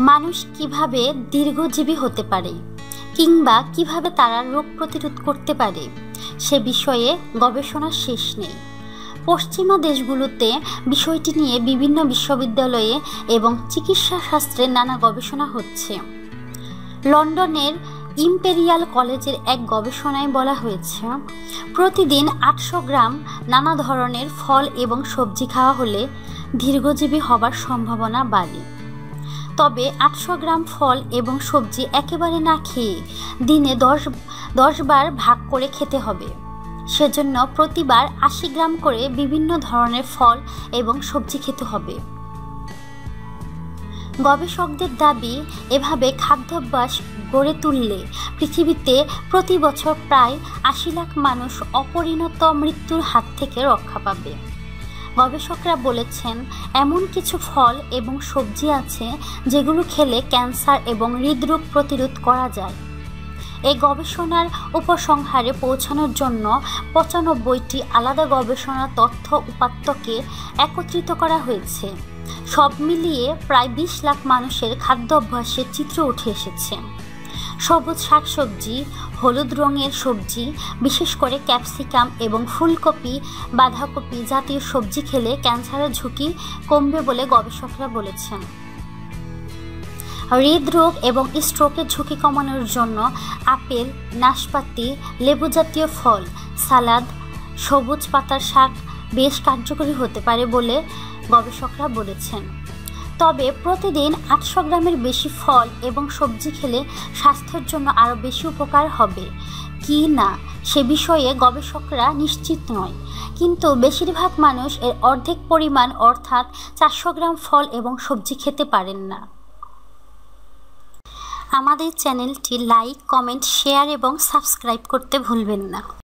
মানুষ কীভাবে দীর্ঘজীবী হতে পারে কিংবা কীভাবে তারা রোগ প্রতিরোধ করতে পারে, সে বিষয়ে গবেষণা শেষ নেই। পশ্চিমা দেশগুলোতে বিষয়টি নিয়ে বিভিন্ন বিশ্ববিদ্যালয়ে এবং চিকিৎসা শাস্ত্রে নানা গবেষণা হচ্ছে। লন্ডনের ইম্পেরিয়াল কলেজের এক গবেষণায় বলা হয়েছে, প্রতিদিন আটশো গ্রাম নানা ধরনের ফল এবং সবজি খাওয়া হলে দীর্ঘজীবী হবার সম্ভাবনা বাড়ে। তবে আটশো গ্রাম ফল এবং সবজি একেবারে না খেয়ে দিনে দশ দশ বার ভাগ করে খেতে হবে। সেজন্য প্রতিবার আশি গ্রাম করে বিভিন্ন ধরনের ফল এবং সবজি খেতে হবে। গবেষকদের দাবি, এভাবে খাদ্যাভ্যাস গড়ে তুললে পৃথিবীতে প্রতি বছর প্রায় আশি লাখ মানুষ অপরিণত মৃত্যুর হাত থেকে রক্ষা পাবে। গবেষকরা বলেছেন, এমন কিছু ফল এবং সবজি আছে যেগুলো খেলে ক্যান্সার এবং হৃদরোগ প্রতিরোধ করা যায়। এই গবেষণার উপসংহারে পৌঁছানোর জন্য পঁচানব্বইটি আলাদা গবেষণা তথ্য উপাত্তকে একত্রিত করা হয়েছে। সব মিলিয়ে প্রায় বিশ লাখ মানুষের খাদ্য অভ্যাসের চিত্র উঠে এসেছে। সবুজ শাকসবজি, হলুদ রঙের সবজি, বিশেষ করে ক্যাপসিকাম এবং ফুলকপি, বাঁধাকপি জাতীয় সবজি খেলে ক্যান্সারের ঝুঁকি কমবে বলে গবেষকরা বলেছেন। হৃদরোগ এবং স্ট্রোকের ঝুঁকি কমানোর জন্য আপেল, নাশপাতি, লেবু জাতীয় ফল, সালাদ, সবুজ পাতার শাক বেশ কার্যকরী হতে পারে বলে গবেষকরা বলেছেন। তবে প্রতিদিন আটশো গ্রামের বেশি ফল এবং সবজি খেলে স্বাস্থ্যের জন্য আরও বেশি উপকার হবে। কি না? সে বিষয়ে গবেষকরা নিশ্চিত নয়। কিন্তু বেশিরভাগ মানুষ এর অর্ধেক পরিমাণ অর্থাৎ চারশো গ্রাম ফল এবং সবজি খেতে পারেন না। আমাদের চ্যানেলটি লাইক, কমেন্ট, শেয়ার এবং সাবস্ক্রাইব করতে ভুলবেন না।